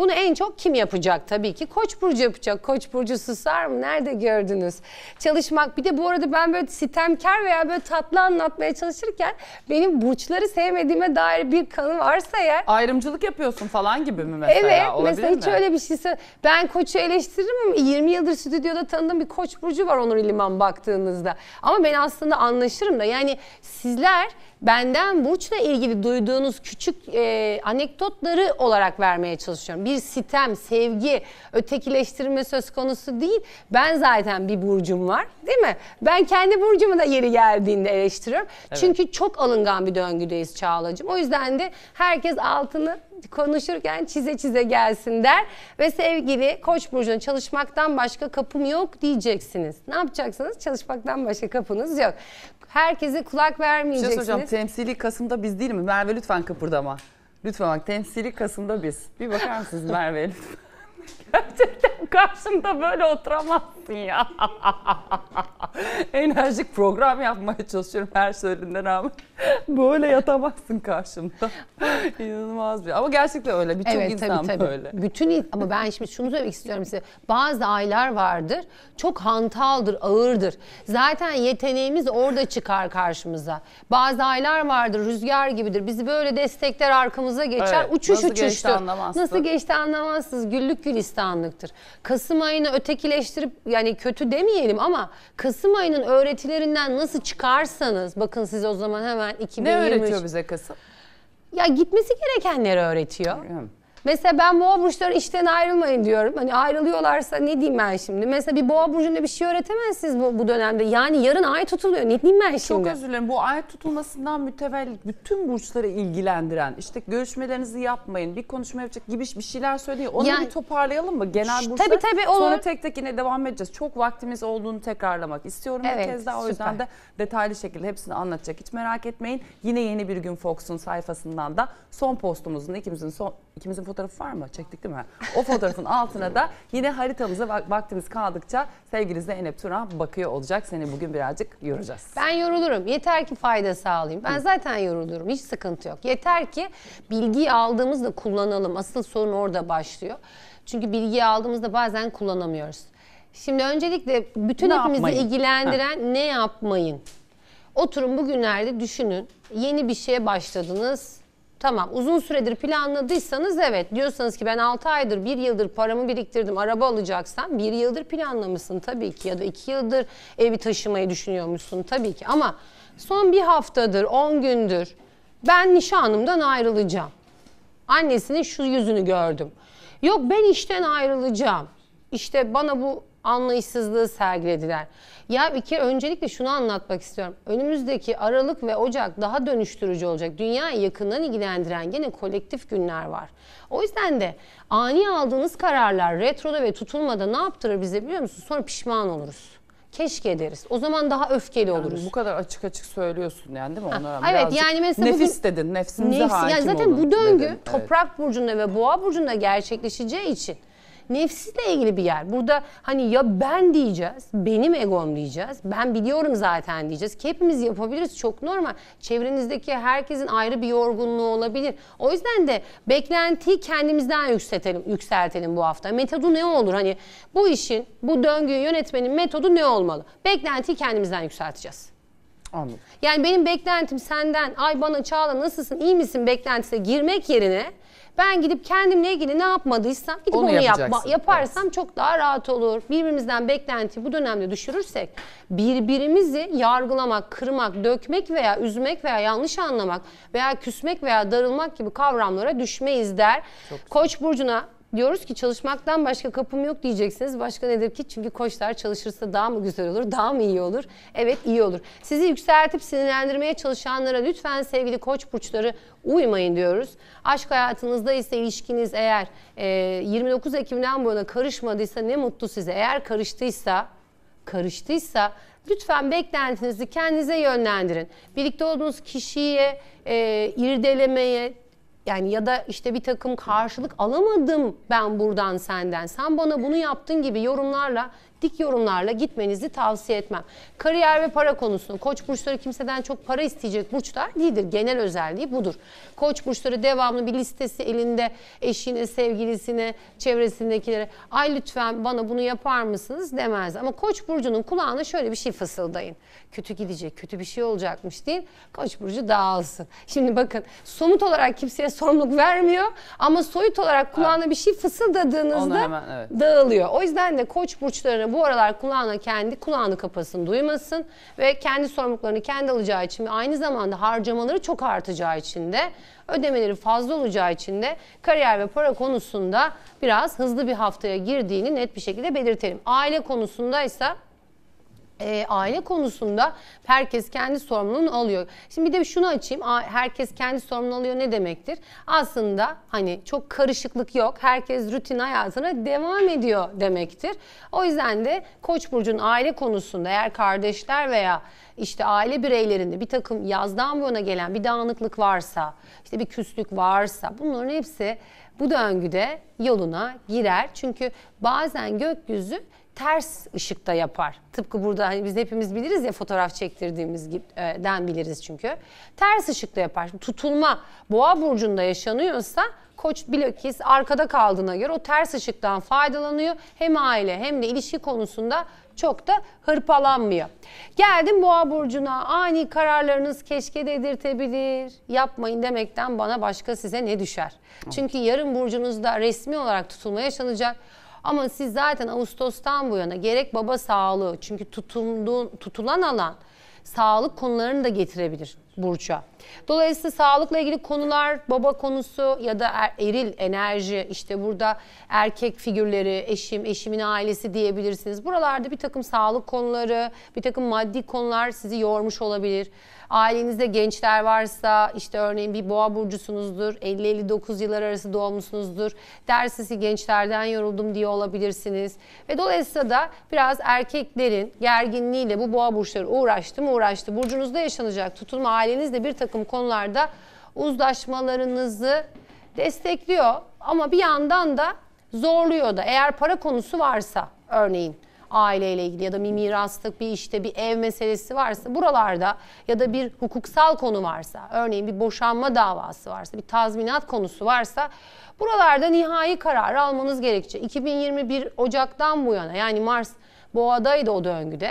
Bunu en çok kim yapacak tabii ki? Koç burcu yapacak. Koç burcu susar mı? Nerede gördünüz? Çalışmak. Bir de bu arada ben böyle sitemkar veya böyle tatlı anlatmaya çalışırken benim burçları sevmediğime dair bir kanı varsa eğer Ayrımcılık yapıyorsun falan gibi mi mesela? Evet Olabilir mesela hiç mi? öyle bir şeyse ben koçu eleştiririm ama 20 yıldır stüdyoda tanıdığım bir koç burcu var Onur İliman baktığınızda. Ama ben aslında anlaşırım da yani sizler benden burçla ilgili duyduğunuz küçük e, anekdotları olarak vermeye çalışıyorum. Bir sitem, sevgi, ötekileştirme söz konusu değil. Ben zaten bir burcum var değil mi? Ben kendi burcumu da yeri geldiğinde eleştiriyorum. Çünkü çok alıngan bir döngüdeyiz Çağla'cığım. O yüzden de herkes altını konuşurken çize çize gelsin der. Ve sevgili Koç burcuna çalışmaktan başka kapım yok diyeceksiniz. Ne yapacaksınız? Çalışmaktan başka kapınız yok. Herkese kulak Bir şey vermeyeceksiniz. soracağım. Temsili Kasım'da biz değil mi? Merve lütfen kıpırdama. Lütfen bak temsili Kasım'da biz. Bir bakar mısınız Merve lütfen? Gerçekten karşımda böyle oturamazsın ya. Enerjik program yapmaya çalışıyorum her söylediğine rağmen. Böyle yatamazsın karşımda. İnanılmaz bir. Ama gerçekten öyle. Birçok Evet insan tabii tabii. böyle. Bütün ama ben şimdi şunu söylemek istiyorum size. Bazı aylar vardır. Çok hantaldır, ağırdır. Zaten yeteneğimiz orada çıkar karşımıza. Bazı aylar vardır, rüzgar gibidir. Bizi böyle destekler arkamıza geçer. Evet, Uçuş nasıl geçti uçuştur. anlamazsın. Nasıl geçti anlamazsınız. Güllük gülistanlıktır. Kasım ayını ötekileştirip yani kötü demeyelim ama Kasım ayının öğretilerinden nasıl çıkarsanız bakın siz o zaman hemen 2023 Ne öğretiyor bize Kasım? ya gitmesi gerekenleri öğretiyor. Hı. Mesela ben boğa burçları işten ayrılmayın diyorum. Hani ayrılıyorlarsa ne diyeyim ben şimdi? Mesela bir boğa burcunda bir şey öğretemezsiniz bu, bu dönemde. Yani yarın ay tutuluyor. Ne diyeyim ben Çok şimdi? özür dilerim. Bu ay tutulmasından mütevellit bütün burçları ilgilendiren işte görüşmelerinizi yapmayın, bir konuşma yapacak gibi bir şeyler söyleyin. Onu Yani- bir toparlayalım mı? Genel Şş, burçlar. tabii, tabii, olur. Sonra tek tek yine devam edeceğiz. Çok vaktimiz olduğunu tekrarlamak istiyorum Evet, bir kez daha. O yüzden de detaylı şekilde hepsini anlatacak. Hiç merak etmeyin. Yine yeni bir gün Fox'un sayfasından da son postumuzun ikimizin son ikimizin fotoğrafı var mı? Çektik değil mi? O fotoğrafın altına da yine haritamıza vak- vaktimiz kaldıkça sevgili Zeynep Turan bakıyor olacak. Seni bugün birazcık yoracağız. Ben yorulurum. Yeter ki fayda sağlayayım. Ben zaten yorulurum. Hiç sıkıntı yok. Yeter ki bilgiyi aldığımızda kullanalım. Asıl sorun orada başlıyor. Çünkü bilgiyi aldığımızda bazen kullanamıyoruz. Şimdi öncelikle bütün Ne hepimizi yapmayın? ilgilendiren ne yapmayın? Oturun bugünlerde düşünün. Yeni bir şeye başladınız. Tamam uzun süredir planladıysanız evet diyorsanız ki ben 6 aydır 1 yıldır paramı biriktirdim araba alacaksan 1 yıldır planlamışsın tabii ki ya da 2 yıldır evi taşımayı düşünüyormuşsun tabii ki ama son bir haftadır 10 gündür ben nişanımdan ayrılacağım. Annesinin şu yüzünü gördüm. Yok ben işten ayrılacağım. İşte bana bu anlayışsızlığı sergilediler. Ya bir kere öncelikle şunu anlatmak istiyorum. Önümüzdeki Aralık ve Ocak daha dönüştürücü olacak. Dünyayı yakından ilgilendiren gene kolektif günler var. O yüzden de ani aldığınız kararlar retroda ve tutulmada ne yaptırır bize biliyor musunuz? Sonra pişman oluruz. Keşke deriz. O zaman daha öfkeli oluruz. Bu kadar açık açık söylüyorsun yani değil mi? Ona evet, birazcık yani mesela nefis bugün- dedin, nefsinize Nefsi, hakim yani zaten olun bu döngü dedin. Evet. toprak burcunda ve boğa burcunda gerçekleşeceği için nefsle ilgili bir yer. Burada hani ya ben diyeceğiz, benim egom diyeceğiz, ben biliyorum zaten diyeceğiz ki hepimiz yapabiliriz çok normal. Çevrenizdeki herkesin ayrı bir yorgunluğu olabilir. O yüzden de beklentiyi kendimizden yükseltelim, yükseltelim bu hafta. Metodu ne olur? Hani bu işin, bu döngüyü yönetmenin metodu ne olmalı? Beklentiyi kendimizden yükselteceğiz. Anladım. Yani benim beklentim senden ay bana Çağla nasılsın iyi misin beklentisine girmek yerine ben gidip kendimle ilgili ne yapmadıysam gidip Onu onu, yapma, yaparsam çok daha rahat olur. Birbirimizden beklentiyi bu dönemde düşürürsek birbirimizi yargılamak, kırmak, dökmek veya üzmek veya yanlış anlamak veya küsmek veya darılmak gibi kavramlara düşmeyiz der. Koç burcuna Diyoruz ki çalışmaktan başka kapım yok diyeceksiniz. Başka nedir ki? Çünkü koçlar çalışırsa daha mı güzel olur, daha mı iyi olur? Evet iyi olur. Sizi yükseltip sinirlendirmeye çalışanlara lütfen sevgili koç burçları uymayın diyoruz. Aşk hayatınızda ise ilişkiniz eğer e, 29 Ekim'den bu yana karışmadıysa ne mutlu size. Eğer karıştıysa karıştıysa lütfen beklentinizi kendinize yönlendirin. Birlikte olduğunuz kişiye e, irdelemeye yani ya da işte bir takım karşılık alamadım ben buradan senden. Sen bana bunu yaptın gibi yorumlarla dik yorumlarla gitmenizi tavsiye etmem. Kariyer ve para konusunda koç burçları kimseden çok para isteyecek burçlar değildir. Genel özelliği budur. Koç burçları devamlı bir listesi elinde eşine, sevgilisine, çevresindekilere ay lütfen bana bunu yapar mısınız demez. Ama koç burcunun kulağına şöyle bir şey fısıldayın. Kötü gidecek, kötü bir şey olacakmış değil. Koç burcu dağılsın. Şimdi bakın somut olarak kimseye sorumluluk vermiyor ama soyut olarak kulağına bir şey fısıldadığınızda hemen, evet. dağılıyor. O yüzden de koç burçlarına bu aralar kulağına kendi kulağını kapasın, duymasın ve kendi sorumluluklarını kendi alacağı için ve aynı zamanda harcamaları çok artacağı için de ödemeleri fazla olacağı için de kariyer ve para konusunda biraz hızlı bir haftaya girdiğini net bir şekilde belirtelim. Aile konusundaysa e, aile konusunda herkes kendi sorumluluğunu alıyor. Şimdi bir de şunu açayım. A- Herkes kendi sorumluluğunu alıyor ne demektir? Aslında hani çok karışıklık yok. Herkes rutin hayatına devam ediyor demektir. O yüzden de Koç burcunun aile konusunda eğer kardeşler veya işte aile bireylerinde bir takım yazdan bu yana gelen bir dağınıklık varsa, işte bir küslük varsa bunların hepsi bu döngüde yoluna girer. Çünkü bazen gökyüzü ters ışıkta yapar. Tıpkı burada hani biz hepimiz biliriz ya fotoğraf çektirdiğimizden biliriz çünkü. Ters ışıkta yapar. Tutulma boğa burcunda yaşanıyorsa koç bilakis arkada kaldığına göre o ters ışıktan faydalanıyor. Hem aile hem de ilişki konusunda çok da hırpalanmıyor. Geldim boğa burcuna ani kararlarınız keşke dedirtebilir. Yapmayın demekten bana başka size ne düşer? Çünkü yarın burcunuzda resmi olarak tutulma yaşanacak. Ama siz zaten Ağustos'tan bu yana gerek baba sağlığı çünkü tutumlu, tutulan alan sağlık konularını da getirebilir burça. Dolayısıyla sağlıkla ilgili konular, baba konusu ya da er- eril enerji, işte burada erkek figürleri, eşim, eşimin ailesi diyebilirsiniz. Buralarda bir takım sağlık konuları, bir takım maddi konular sizi yormuş olabilir. Ailenizde gençler varsa işte örneğin bir boğa burcusunuzdur, 50-59 yıllar arası doğmuşsunuzdur. Dersisi gençlerden yoruldum diye olabilirsiniz. Ve dolayısıyla da biraz erkeklerin gerginliğiyle bu boğa burçları uğraştı mı uğraştı. Burcunuzda yaşanacak tutulma ailenizde bir takım konularda uzlaşmalarınızı destekliyor. Ama bir yandan da zorluyor da eğer para konusu varsa örneğin aileyle ilgili ya da bir miraslık bir işte bir ev meselesi varsa buralarda ya da bir hukuksal konu varsa örneğin bir boşanma davası varsa bir tazminat konusu varsa buralarda nihai karar almanız gerekecek. 2021 Ocak'tan bu yana yani Mars Boğa'daydı o döngüde.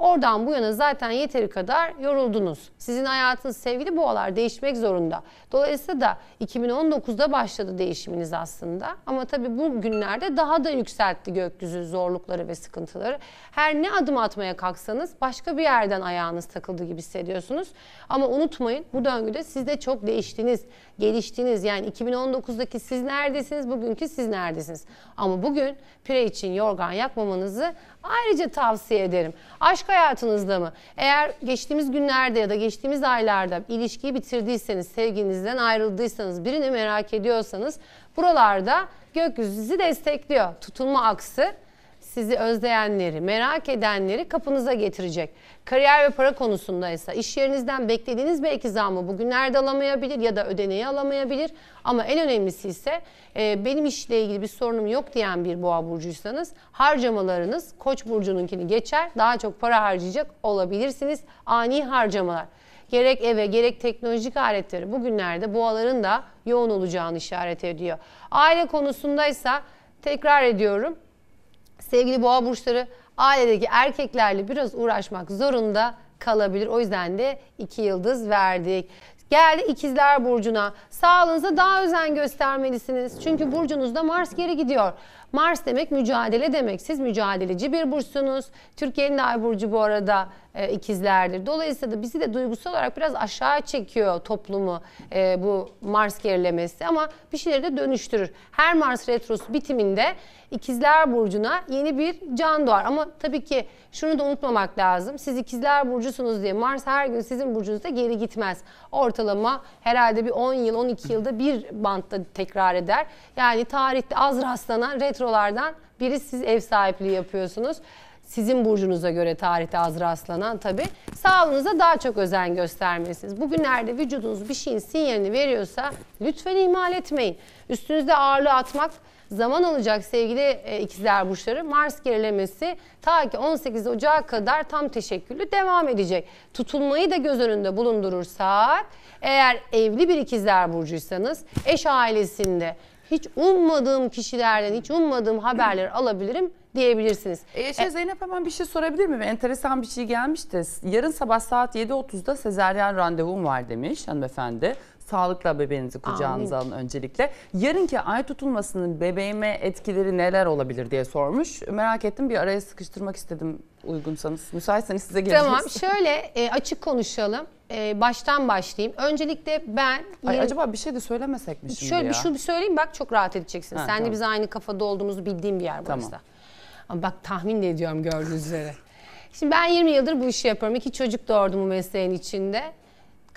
Oradan bu yana zaten yeteri kadar yoruldunuz. Sizin hayatınız sevgili boğalar değişmek zorunda. Dolayısıyla da 2019'da başladı değişiminiz aslında. Ama tabii bu günlerde daha da yükseltti gökyüzü zorlukları ve sıkıntıları. Her ne adım atmaya kalksanız başka bir yerden ayağınız takıldı gibi hissediyorsunuz. Ama unutmayın bu döngüde siz de çok değiştiniz, geliştiniz. Yani 2019'daki siz neredesiniz, bugünkü siz neredesiniz? Ama bugün pire için yorgan yakmamanızı ayrıca tavsiye ederim. Aşk hayatınızda mı? Eğer geçtiğimiz günlerde ya da geçtiğimiz aylarda ilişkiyi bitirdiyseniz, sevginizden ayrıldıysanız, birini merak ediyorsanız buralarda gökyüzü sizi destekliyor. Tutulma aksı sizi özleyenleri, merak edenleri kapınıza getirecek. Kariyer ve para konusunda ise iş yerinizden beklediğiniz belki zammı bugünlerde alamayabilir ya da ödeneği alamayabilir. Ama en önemlisi ise e, benim işle ilgili bir sorunum yok diyen bir boğa burcuysanız harcamalarınız koç burcununkini geçer. Daha çok para harcayacak olabilirsiniz. Ani harcamalar. Gerek eve gerek teknolojik aletleri bugünlerde boğaların da yoğun olacağını işaret ediyor. Aile konusundaysa tekrar ediyorum sevgili boğa burçları ailedeki erkeklerle biraz uğraşmak zorunda kalabilir. O yüzden de iki yıldız verdik. Geldi ikizler burcuna. Sağlığınıza daha özen göstermelisiniz. Çünkü burcunuzda Mars geri gidiyor. Mars demek mücadele demek. Siz mücadeleci bir burçsunuz. Türkiye'nin ay burcu bu arada e, ikizlerdir. Dolayısıyla da bizi de duygusal olarak biraz aşağı çekiyor toplumu e, bu Mars gerilemesi ama bir şeyleri de dönüştürür. Her Mars retrosu bitiminde ikizler burcuna yeni bir can doğar. Ama tabii ki şunu da unutmamak lazım. Siz ikizler burcusunuz diye Mars her gün sizin burcunuzda geri gitmez. Ortalama herhalde bir 10 yıl 12 yılda bir bantta tekrar eder. Yani tarihte az rastlanan retrolardan biri siz ev sahipliği yapıyorsunuz. sizin burcunuza göre tarihte az rastlanan tabii. Sağlığınıza daha çok özen göstermelisiniz. Bugünlerde vücudunuz bir şeyin sinyalini veriyorsa lütfen ihmal etmeyin. Üstünüzde ağırlığı atmak zaman alacak sevgili e, ikizler burçları. Mars gerilemesi ta ki 18 Ocağı kadar tam teşekküllü devam edecek. Tutulmayı da göz önünde bulundurursak eğer evli bir ikizler burcuysanız eş ailesinde hiç ummadığım kişilerden hiç ummadığım haberleri alabilirim diyebilirsiniz. E, şey, Zeynep hemen bir şey sorabilir miyim? Enteresan bir şey gelmişti. Yarın sabah saat 7.30'da sezeryan randevum var demiş hanımefendi. Sağlıkla bebeğinizi kucağınıza alın öncelikle. Yarınki ay tutulmasının bebeğime etkileri neler olabilir diye sormuş. Merak ettim bir araya sıkıştırmak istedim uygunsanız. Müsaitseniz size geleceğiz. Tamam şöyle e, açık konuşalım. E, baştan başlayayım. Öncelikle ben Ay, yirmi- acaba bir şey de söylemesek mi şimdi Şöyle ya? bir şu bir söyleyeyim bak çok rahat edeceksin. Ha, Sen de tamam. biz aynı kafada olduğumuzu bildiğim bir yer burası. Tamam. Ama bak tahmin de ediyorum gördüğünüz üzere. Şimdi ben 20 yıldır bu işi yapıyorum. İki çocuk doğurdum bu mesleğin içinde.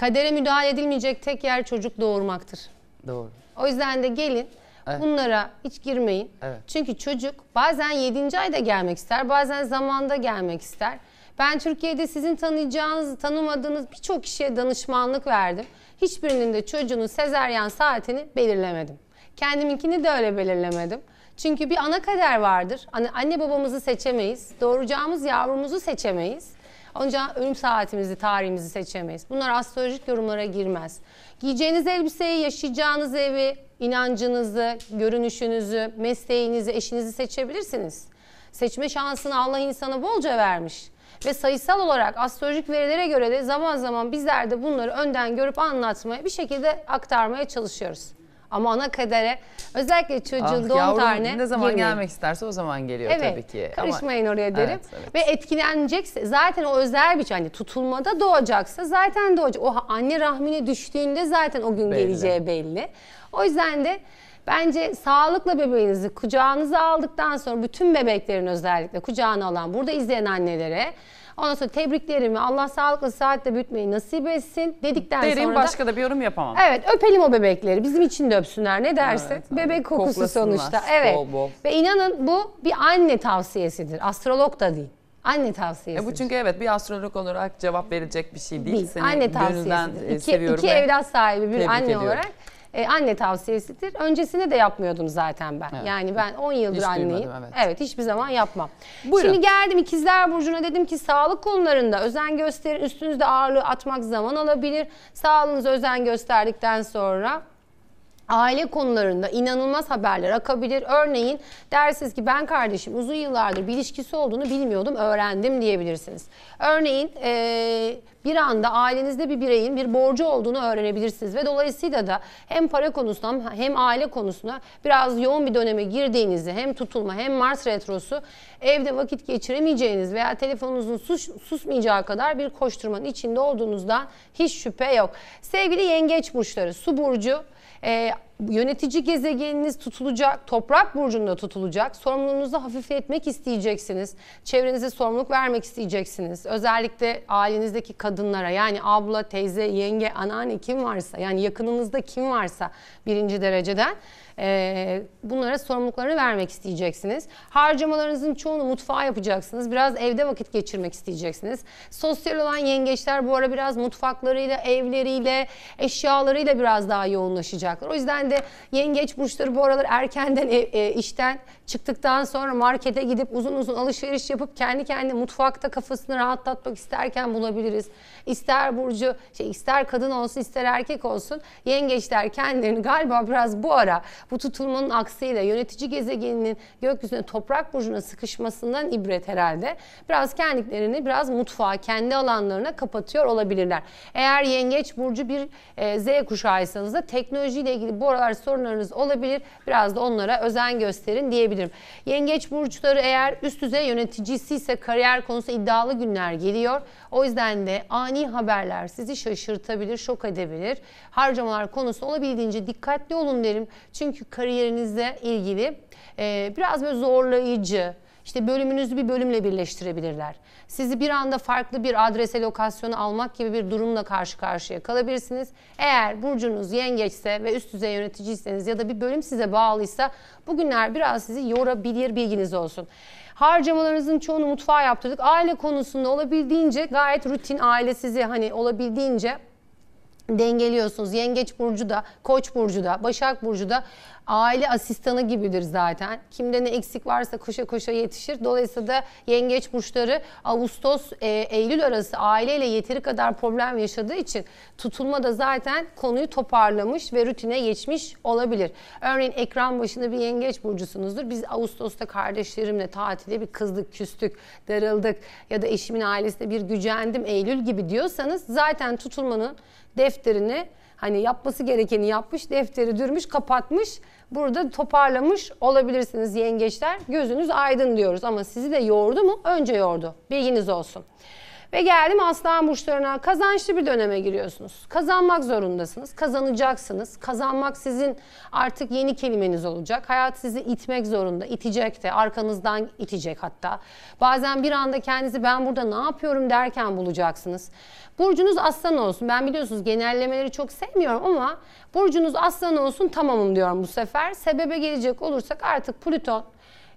Kadere müdahale edilmeyecek tek yer çocuk doğurmaktır. Doğru. O yüzden de gelin Evet. bunlara hiç girmeyin. Evet. Çünkü çocuk bazen 7. ayda gelmek ister, bazen zamanda gelmek ister. Ben Türkiye'de sizin tanıyacağınız, tanımadığınız birçok kişiye danışmanlık verdim. Hiçbirinin de çocuğunun sezeryan saatini belirlemedim. Kendiminkini de öyle belirlemedim. Çünkü bir ana kader vardır. Anne, anne babamızı seçemeyiz. Doğuracağımız yavrumuzu seçemeyiz. Onca ölüm saatimizi, tarihimizi seçemeyiz. Bunlar astrolojik yorumlara girmez. Giyeceğiniz elbiseyi, yaşayacağınız evi, inancınızı, görünüşünüzü, mesleğinizi, eşinizi seçebilirsiniz. Seçme şansını Allah insana bolca vermiş. Ve sayısal olarak astrolojik verilere göre de zaman zaman bizler de bunları önden görüp anlatmaya, bir şekilde aktarmaya çalışıyoruz. Ama ana kadere özellikle çocuğun Ah, doğum tarihine ne zaman girmeyin. gelmek isterse o zaman geliyor Evet. tabii ki. Ama- Karışmayın oraya derim. Evet, evet. Ve etkilenecekse zaten o özel bir şey. Hani tutulmada doğacaksa zaten doğacak. O anne rahmine düştüğünde zaten o gün Belli. geleceği belli. O yüzden de bence sağlıkla bebeğinizi kucağınıza aldıktan sonra bütün bebeklerin özellikle kucağına alan burada izleyen annelere Ondan sonra tebriklerimi Allah sağlıklı saatte büyütmeyi nasip etsin dedikten Derin sonra da başka da bir yorum yapamam. Evet öpelim o bebekleri. Bizim için de öpsünler ne dersin? Evet, evet. Bebek kokusu Koklasınlar, sonuçta. Evet. bol bol. Ve inanın bu bir anne tavsiyesidir. Astrolog da değil. Anne E tavsiyesidir. bu çünkü evet bir astrolog olarak cevap verecek bir şey değil. değil. Seni Anne tavsiyesidir. e, İki, seviyorum iki evlat sahibi bir anne ediyorum. olarak e, anne tavsiyesidir. Öncesinde de yapmıyordum zaten ben. Evet. Yani ben 10 yıldır Hiç anneyim. duymadım, evet. hiçbir zaman yapmam. Buyurun. Şimdi geldim ikizler burcuna dedim ki sağlık konularında özen gösterin. Üstünüzde ağırlığı atmak zaman alabilir. Sağlığınıza özen gösterdikten sonra Aile konularında inanılmaz haberler akabilir. Örneğin dersiniz ki ben kardeşim uzun yıllardır bir ilişkisi olduğunu bilmiyordum, öğrendim diyebilirsiniz. Örneğin bir anda ailenizde bir bireyin bir borcu olduğunu öğrenebilirsiniz ve dolayısıyla da hem para konusunda hem aile konusunda biraz yoğun bir döneme girdiğinizi hem tutulma hem Mars retrosu evde vakit geçiremeyeceğiniz veya telefonunuzun sus, susmayacağı kadar bir koşturmanın içinde olduğunuzdan hiç şüphe yok. Sevgili yengeç burçları, su burcu ee, yönetici gezegeniniz tutulacak, toprak burcunda tutulacak. Sorumluluğunuzu hafifletmek isteyeceksiniz. Çevrenize sorumluluk vermek isteyeceksiniz. Özellikle ailenizdeki kadınlara yani abla, teyze, yenge, anneanne kim varsa yani yakınınızda kim varsa birinci dereceden e, bunlara sorumluluklarını vermek isteyeceksiniz. Harcamalarınızın çoğunu mutfağa yapacaksınız. Biraz evde vakit geçirmek isteyeceksiniz. Sosyal olan yengeçler bu ara biraz mutfaklarıyla, evleriyle, eşyalarıyla biraz daha yoğunlaşacaklar. O yüzden de yengeç burçları bu aralar erkenden ev- e, işten çıktıktan sonra markete gidip uzun uzun alışveriş yapıp kendi kendine mutfakta kafasını rahatlatmak isterken bulabiliriz. İster burcu, şey ister kadın olsun ister erkek olsun yengeçler kendilerini galiba biraz bu ara bu tutulmanın aksiyle yönetici gezegeninin gökyüzüne toprak burcuna sıkışmasından ibret herhalde. Biraz kendilerini biraz mutfağa, kendi alanlarına kapatıyor olabilirler. Eğer yengeç burcu bir e, Z kuşağıysanız da teknolojiyle ilgili bu aralar sorunlarınız olabilir. Biraz da onlara özen gösterin diyebilirim. Yengeç burçları eğer üst düzey yöneticisi ise kariyer konusu iddialı günler geliyor. O yüzden de ani haberler sizi şaşırtabilir, şok edebilir. Harcamalar konusu olabildiğince dikkatli olun derim. Çünkü kariyerinizle ilgili e, biraz böyle zorlayıcı, İşte bölümünüzü bir bölümle birleştirebilirler. Sizi bir anda farklı bir adrese lokasyonu almak gibi bir durumla karşı karşıya kalabilirsiniz. Eğer burcunuz yengeçse ve üst düzey yöneticiyseniz ya da bir bölüm size bağlıysa bugünler biraz sizi yorabilir bilginiz olsun. Harcamalarınızın çoğunu mutfağa yaptırdık. Aile konusunda olabildiğince gayet rutin aile sizi hani olabildiğince dengeliyorsunuz. Yengeç burcu da, Koç burcu da, Başak burcu da aile asistanı gibidir zaten. Kimde ne eksik varsa koşa koşa yetişir. Dolayısıyla da yengeç burçları Ağustos e, Eylül arası aileyle yeteri kadar problem yaşadığı için tutulma da zaten konuyu toparlamış ve rutine geçmiş olabilir. Örneğin ekran başında bir yengeç burcusunuzdur. Biz Ağustos'ta kardeşlerimle tatilde bir kızdık, küstük, darıldık ya da eşimin ailesinde bir gücendim Eylül gibi diyorsanız zaten tutulmanın defterini hani yapması gerekeni yapmış, defteri dürmüş, kapatmış. Burada toparlamış olabilirsiniz yengeçler. Gözünüz aydın diyoruz ama sizi de yordu mu? Önce yordu. Bilginiz olsun. Ve geldim aslan burçlarına. Kazançlı bir döneme giriyorsunuz. Kazanmak zorundasınız. Kazanacaksınız. Kazanmak sizin artık yeni kelimeniz olacak. Hayat sizi itmek zorunda. İtecek de. Arkanızdan itecek hatta. Bazen bir anda kendinizi ben burada ne yapıyorum derken bulacaksınız. Burcunuz aslan olsun. Ben biliyorsunuz genellemeleri çok sevmiyorum ama burcunuz aslan olsun tamamım diyorum bu sefer. Sebebe gelecek olursak artık Plüton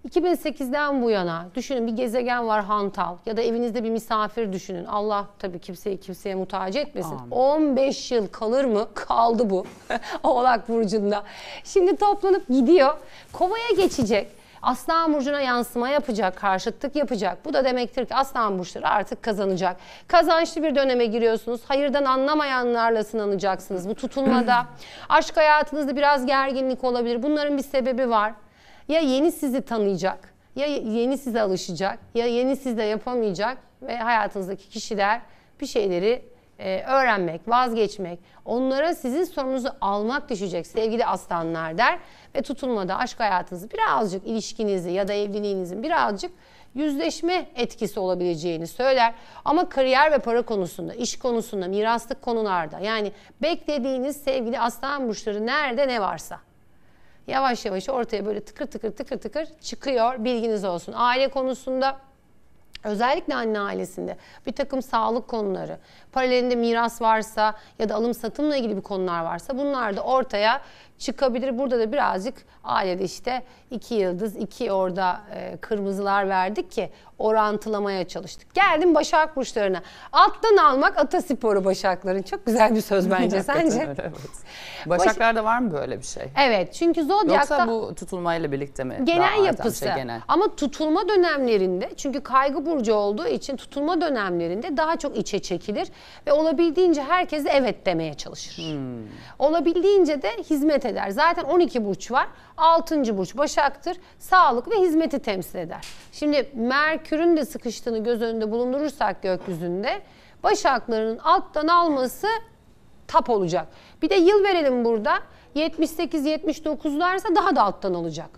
2008'den bu yana düşünün bir gezegen var hantal ya da evinizde bir misafir düşünün. Allah tabii kimseyi kimseye muhtaç etmesin. Amin. 15 yıl kalır mı? Kaldı bu. Oğlak burcunda. Şimdi toplanıp gidiyor. Kovaya geçecek. Aslan burcuna yansıma yapacak, karşıtlık yapacak. Bu da demektir ki aslan burçları artık kazanacak. Kazançlı bir döneme giriyorsunuz. Hayırdan anlamayanlarla sınanacaksınız bu tutulmada. Aşk hayatınızda biraz gerginlik olabilir. Bunların bir sebebi var. Ya yeni sizi tanıyacak, ya yeni size alışacak, ya yeni sizde yapamayacak ve hayatınızdaki kişiler bir şeyleri e, öğrenmek, vazgeçmek, onlara sizin sorununuzu almak düşecek sevgili aslanlar der ve tutulmada aşk hayatınızı birazcık ilişkinizi ya da evliliğinizin birazcık yüzleşme etkisi olabileceğini söyler. Ama kariyer ve para konusunda, iş konusunda, miraslık konularda yani beklediğiniz sevgili aslan burçları nerede ne varsa yavaş yavaş ortaya böyle tıkır tıkır tıkır tıkır çıkıyor. Bilginiz olsun. Aile konusunda Özellikle anne ailesinde bir takım sağlık konuları, paralelinde miras varsa ya da alım satımla ilgili bir konular varsa bunlar da ortaya çıkabilir. Burada da birazcık ailede işte iki yıldız, iki orada e, kırmızılar verdik ki orantılamaya çalıştık. Geldim Başak Burçlarına. Alttan almak atasporu Başakların. Çok güzel bir söz bence sence? öyle, evet. Başaklarda var mı böyle bir şey? Evet çünkü Zodyak'ta... Yoksa bu tutulmayla birlikte mi? Genel yapısı. Şey, genel. Ama tutulma dönemlerinde çünkü kaygı burcu olduğu için tutulma dönemlerinde daha çok içe çekilir ve olabildiğince herkese evet demeye çalışır. Hmm. Olabildiğince de hizmet eder. Zaten 12 burç var. 6. burç Başak'tır. Sağlık ve hizmeti temsil eder. Şimdi Merkür'ün de sıkıştığını göz önünde bulundurursak gökyüzünde Başakların alttan alması tap olacak. Bir de yıl verelim burada. 78-79'larsa daha da alttan olacak.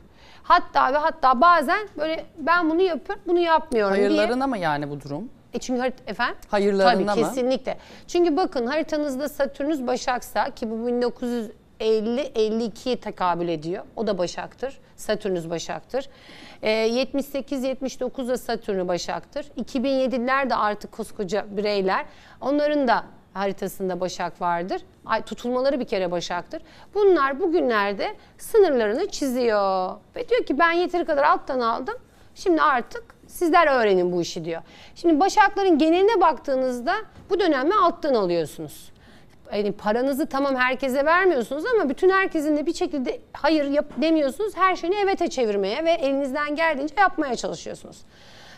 Hatta ve hatta bazen böyle ben bunu yapıyorum, bunu yapmıyorum diye. Hayırlarına mı yani bu durum? E çünkü harit efendim? Hayırlarına Tabii mı? kesinlikle. Çünkü bakın haritanızda Satürnüs Başaksa ki bu 1950-52'ye tekabül ediyor. O da Başak'tır. Satürnüs Başak'tır. E, 78-79'da Satürn'ü Başak'tır. 2007'liler de artık koskoca bireyler. Onların da haritasında Başak vardır. Ay, tutulmaları bir kere Başak'tır. Bunlar bugünlerde sınırlarını çiziyor. Ve diyor ki ben yeteri kadar alttan aldım. Şimdi artık sizler öğrenin bu işi diyor. Şimdi Başakların geneline baktığınızda bu dönemi alttan alıyorsunuz. Yani paranızı tamam herkese vermiyorsunuz ama bütün herkesin de bir şekilde hayır yap demiyorsunuz. Her şeyini evete çevirmeye ve elinizden geldiğince yapmaya çalışıyorsunuz.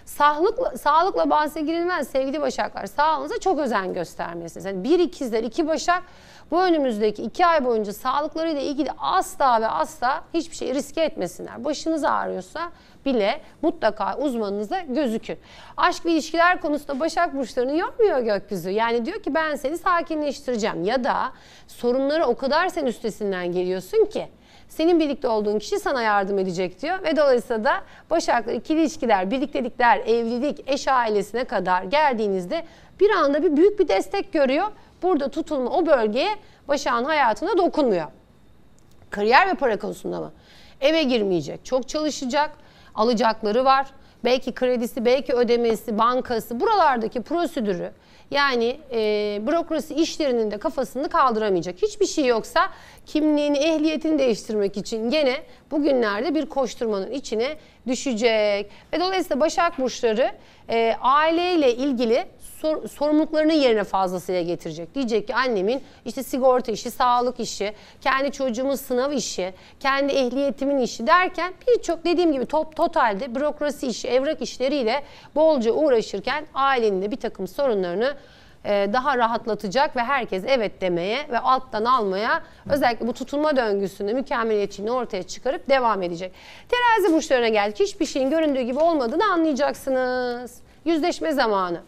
Sağlıkla, sağlıkla bahse girilmez sevgili başaklar. Sağlığınıza çok özen göstermelisiniz. Yani bir ikizler, iki başak bu önümüzdeki iki ay boyunca sağlıklarıyla ilgili asla ve asla hiçbir şey riske etmesinler. Başınız ağrıyorsa bile mutlaka uzmanınıza gözükün. Aşk ve ilişkiler konusunda Başak Burçlarını yormuyor gökyüzü. Yani diyor ki ben seni sakinleştireceğim ya da sorunları o kadar sen üstesinden geliyorsun ki senin birlikte olduğun kişi sana yardım edecek diyor ve dolayısıyla da Başaklar ikili ilişkiler, birliktelikler, evlilik, eş ailesine kadar geldiğinizde bir anda bir büyük bir destek görüyor. Burada tutulma o bölgeye Başak'ın hayatına dokunmuyor. Kariyer ve para konusunda mı? Eve girmeyecek, çok çalışacak, alacakları var. belki kredisi, belki ödemesi, bankası buralardaki prosedürü yani e, bürokrasi işlerinin de kafasını kaldıramayacak. Hiçbir şey yoksa kimliğini, ehliyetini değiştirmek için gene bugünlerde bir koşturmanın içine düşecek. Ve dolayısıyla Başak Burçları e, aileyle ilgili sor- sorumluluklarını yerine fazlasıyla getirecek. Diyecek ki annemin işte sigorta işi, sağlık işi, kendi çocuğumun sınav işi, kendi ehliyetimin işi derken birçok dediğim gibi top, totalde bürokrasi işi, evrak işleriyle bolca uğraşırken ailenin de bir takım sorunlarını e, daha rahatlatacak ve herkes evet demeye ve alttan almaya özellikle bu tutulma döngüsünü mükemmeliyetçiliğini ortaya çıkarıp devam edecek. Terazi burçlarına geldik. Hiçbir şeyin göründüğü gibi olmadığını anlayacaksınız. Yüzleşme zamanı.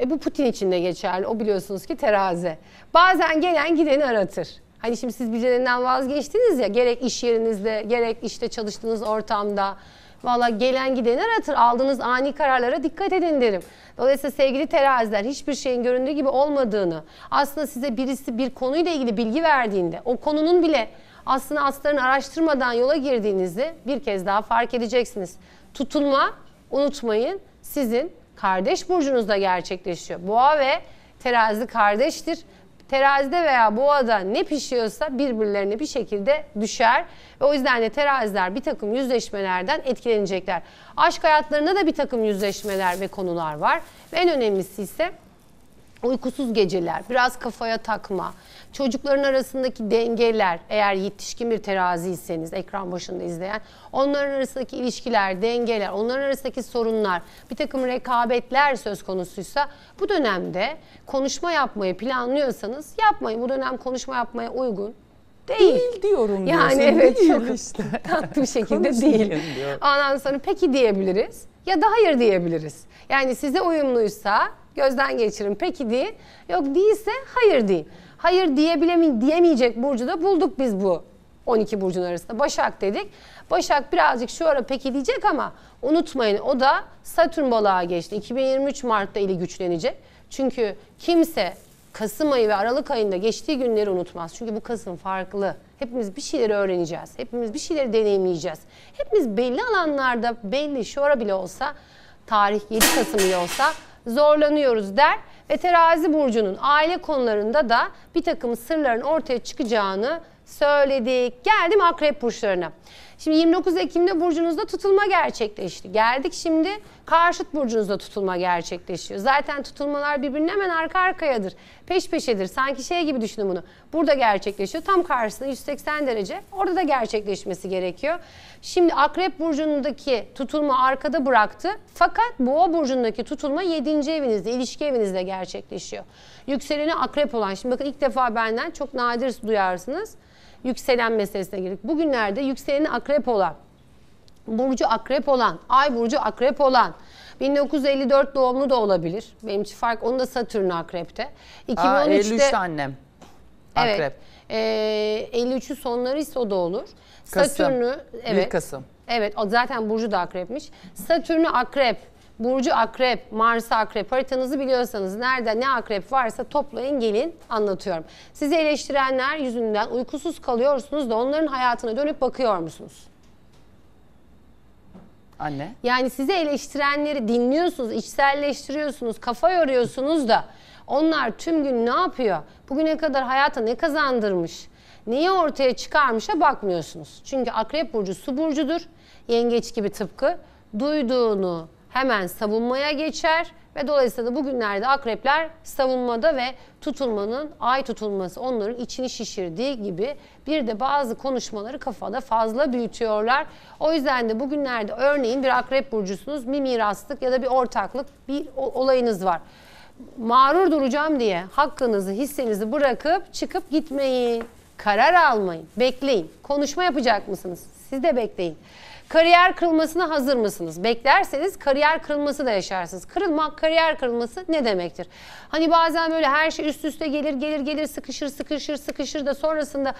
E bu Putin için de geçerli. O biliyorsunuz ki terazi. Bazen gelen gideni aratır. Hani şimdi siz birilerinden vazgeçtiniz ya gerek iş yerinizde gerek işte çalıştığınız ortamda. Valla gelen gideni aratır. Aldığınız ani kararlara dikkat edin derim. Dolayısıyla sevgili teraziler hiçbir şeyin göründüğü gibi olmadığını, aslında size birisi bir konuyla ilgili bilgi verdiğinde, o konunun bile aslında aslarını araştırmadan yola girdiğinizi bir kez daha fark edeceksiniz. Tutulma, unutmayın, sizin kardeş burcunuzda gerçekleşiyor. Boğa ve terazi kardeştir. Terazide veya boğada ne pişiyorsa birbirlerine bir şekilde düşer. Ve o yüzden de teraziler bir takım yüzleşmelerden etkilenecekler. Aşk hayatlarında da bir takım yüzleşmeler ve konular var. Ve en önemlisi ise uykusuz geceler, biraz kafaya takma, çocukların arasındaki dengeler, eğer yetişkin bir teraziyseniz ekran başında izleyen, onların arasındaki ilişkiler, dengeler, onların arasındaki sorunlar, bir takım rekabetler söz konusuysa bu dönemde konuşma yapmayı planlıyorsanız yapmayın. Bu dönem konuşma yapmaya uygun değil. Değil diyorum Yani diyorsun. evet Değil çok işte. tatlı bir şekilde değil. diyor. Ondan sonra peki diyebiliriz ya da hayır diyebiliriz. Yani size uyumluysa gözden geçirin peki deyin. Yok değilse hayır deyin. Hayır diyebilemi diyemeyecek burcu da bulduk biz bu 12 burcun arasında. Başak dedik. Başak birazcık şu ara peki diyecek ama unutmayın o da Satürn balığa geçti. 2023 Mart'ta ili güçlenecek. Çünkü kimse Kasım ayı ve Aralık ayında geçtiği günleri unutmaz. Çünkü bu Kasım farklı. Hepimiz bir şeyleri öğreneceğiz. Hepimiz bir şeyleri deneyimleyeceğiz. Hepimiz belli alanlarda belli şu ara bile olsa tarih 7 Kasım bile olsa zorlanıyoruz der. Ve terazi burcunun aile konularında da bir takım sırların ortaya çıkacağını söyledik. Geldim akrep burçlarına. Şimdi 29 Ekim'de burcunuzda tutulma gerçekleşti. Geldik şimdi karşıt burcunuzda tutulma gerçekleşiyor. Zaten tutulmalar birbirine hemen arka arkayadır. Peş peşedir. Sanki şey gibi düşünün bunu. Burada gerçekleşiyor. Tam karşısında 180 derece. Orada da gerçekleşmesi gerekiyor. Şimdi akrep burcundaki tutulma arkada bıraktı. Fakat boğa burcundaki tutulma 7. evinizde, ilişki evinizde gerçekleşiyor. Yükseleni akrep olan. Şimdi bakın ilk defa benden çok nadir duyarsınız yükselen meselesine girdik. Bugünlerde yükseleni akrep olan, burcu akrep olan, ay burcu akrep olan, 1954 doğumlu da olabilir. Benim için fark, onun da Satürn akrepte. Aa, 2013'te 53'te annem. Akrep. Evet. Ee, 53'ün sonları ise o da olur. Kasım. Satürn'ü evet. 1 Kasım. Evet, zaten burcu da akrepmiş. Satürn'ü akrep, burcu akrep, Mars'ı akrep. Haritanızı biliyorsanız nerede ne akrep varsa toplayın gelin anlatıyorum. Sizi eleştirenler yüzünden uykusuz kalıyorsunuz da onların hayatına dönüp bakıyor musunuz? Anne. Yani sizi eleştirenleri dinliyorsunuz, içselleştiriyorsunuz, kafa yoruyorsunuz da onlar tüm gün ne yapıyor? Bugüne kadar hayata ne kazandırmış? Neyi ortaya çıkarmışa bakmıyorsunuz. Çünkü akrep burcu su burcudur. Yengeç gibi tıpkı. Duyduğunu hemen savunmaya geçer ve dolayısıyla da bugünlerde akrepler savunmada ve tutulmanın, ay tutulması onların içini şişirdiği gibi bir de bazı konuşmaları kafada fazla büyütüyorlar. O yüzden de bugünlerde örneğin bir akrep burcusunuz, bir miraslık ya da bir ortaklık bir olayınız var. Mağrur duracağım diye hakkınızı, hissenizi bırakıp çıkıp gitmeyin. Karar almayın, bekleyin. Konuşma yapacak mısınız? Siz de bekleyin. Kariyer kırılmasına hazır mısınız? Beklerseniz kariyer kırılması da yaşarsınız. Kırılmak, kariyer kırılması ne demektir? Hani bazen böyle her şey üst üste gelir, gelir, gelir, sıkışır, sıkışır, sıkışır da sonrasında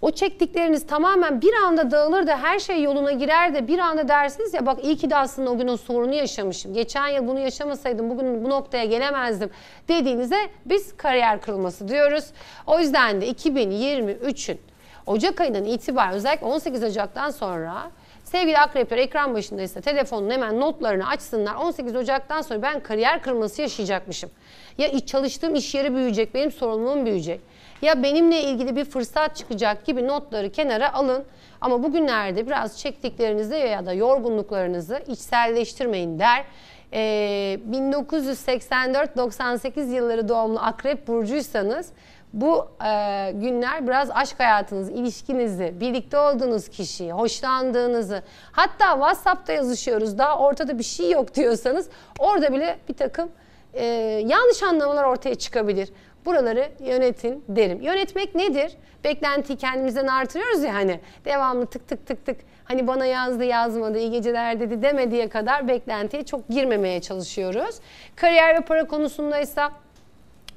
o çektikleriniz tamamen bir anda dağılır da her şey yoluna girer de bir anda dersiniz ya bak iyi ki de aslında o gün o sorunu yaşamışım. Geçen yıl bunu yaşamasaydım bugün bu noktaya gelemezdim dediğinize biz kariyer kırılması diyoruz. O yüzden de 2023'ün Ocak ayından itibaren özellikle 18 Ocak'tan sonra Sevgili akrepler ekran başındaysa telefonun hemen notlarını açsınlar. 18 Ocak'tan sonra ben kariyer kırılması yaşayacakmışım. Ya çalıştığım iş yeri büyüyecek, benim sorumluluğum büyüyecek. Ya benimle ilgili bir fırsat çıkacak gibi notları kenara alın. Ama bugünlerde biraz çektiklerinizi ya da yorgunluklarınızı içselleştirmeyin der. Ee, 1984-98 yılları doğumlu akrep burcuysanız bu e, günler biraz aşk hayatınızı, ilişkinizi, birlikte olduğunuz kişiyi, hoşlandığınızı, hatta WhatsApp'ta yazışıyoruz daha ortada bir şey yok diyorsanız orada bile bir takım e, yanlış anlamalar ortaya çıkabilir. Buraları yönetin derim. Yönetmek nedir? Beklentiyi kendimizden artırıyoruz ya hani devamlı tık tık tık tık hani bana yazdı yazmadı iyi geceler dedi demediği kadar beklentiye çok girmemeye çalışıyoruz. Kariyer ve para konusundaysa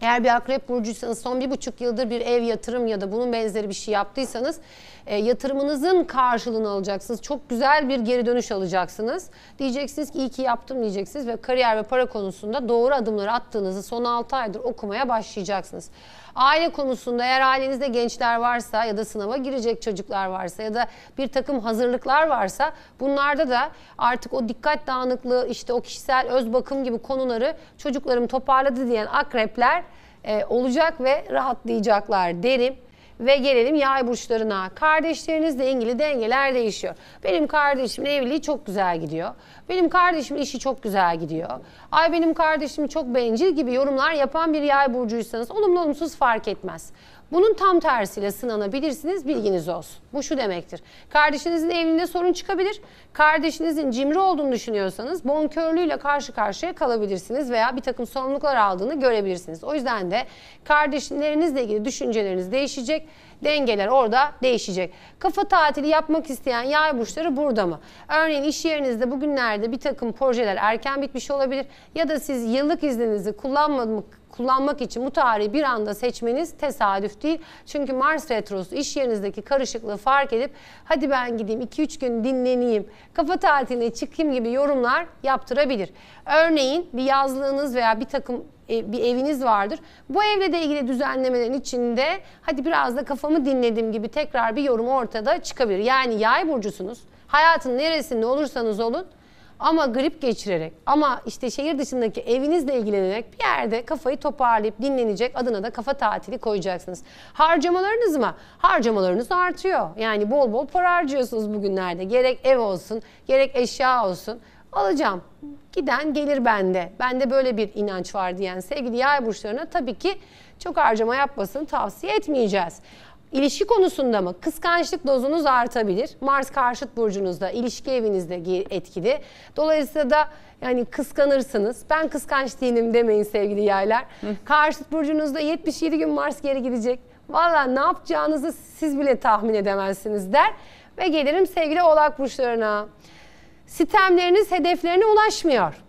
eğer bir akrep burcuysanız son bir buçuk yıldır bir ev yatırım ya da bunun benzeri bir şey yaptıysanız e, yatırımınızın karşılığını alacaksınız. Çok güzel bir geri dönüş alacaksınız. Diyeceksiniz ki iyi ki yaptım diyeceksiniz ve kariyer ve para konusunda doğru adımları attığınızı son 6 aydır okumaya başlayacaksınız. Aile konusunda eğer ailenizde gençler varsa ya da sınava girecek çocuklar varsa ya da bir takım hazırlıklar varsa bunlarda da artık o dikkat dağınıklığı işte o kişisel öz bakım gibi konuları çocuklarım toparladı diyen akrepler e, olacak ve rahatlayacaklar derim. Ve gelelim yay burçlarına. Kardeşlerinizle ilgili dengeler değişiyor. Benim kardeşimin evliliği çok güzel gidiyor. Benim kardeşimin işi çok güzel gidiyor. Ay benim kardeşim çok bencil gibi yorumlar yapan bir yay burcuysanız olumlu olumsuz fark etmez. Bunun tam tersiyle sınanabilirsiniz bilginiz olsun. Bu şu demektir. Kardeşinizin evliliğinde sorun çıkabilir. Kardeşinizin cimri olduğunu düşünüyorsanız bonkörlüğüyle karşı karşıya kalabilirsiniz veya bir takım sorumluluklar aldığını görebilirsiniz. O yüzden de kardeşlerinizle ilgili düşünceleriniz değişecek. Dengeler orada değişecek. Kafa tatili yapmak isteyen yay burçları burada mı? Örneğin iş yerinizde bugünlerde bir takım projeler erken bitmiş olabilir ya da siz yıllık izninizi kullanmamak kullanmak için bu tarihi bir anda seçmeniz tesadüf değil. Çünkü Mars Retrosu iş yerinizdeki karışıklığı fark edip hadi ben gideyim 2-3 gün dinleneyim, kafa tatiline çıkayım gibi yorumlar yaptırabilir. Örneğin bir yazlığınız veya bir takım e, bir eviniz vardır. Bu evle de ilgili düzenlemelerin içinde hadi biraz da kafamı dinledim gibi tekrar bir yorum ortada çıkabilir. Yani yay burcusunuz. Hayatın neresinde olursanız olun ama grip geçirerek ama işte şehir dışındaki evinizle ilgilenerek bir yerde kafayı toparlayıp dinlenecek adına da kafa tatili koyacaksınız. Harcamalarınız mı? Harcamalarınız artıyor. Yani bol bol para harcıyorsunuz bugünlerde. Gerek ev olsun, gerek eşya olsun. Alacağım. Giden gelir bende. Bende böyle bir inanç var diyen sevgili yay burçlarına tabii ki çok harcama yapmasını tavsiye etmeyeceğiz. İlişki konusunda mı? Kıskançlık dozunuz artabilir. Mars karşıt burcunuzda, ilişki evinizde etkili. Dolayısıyla da yani kıskanırsınız. Ben kıskanç değilim demeyin sevgili yaylar. Karşıt burcunuzda 77 gün Mars geri gidecek. Valla ne yapacağınızı siz bile tahmin edemezsiniz der. Ve gelirim sevgili oğlak burçlarına. Sistemleriniz hedeflerine ulaşmıyor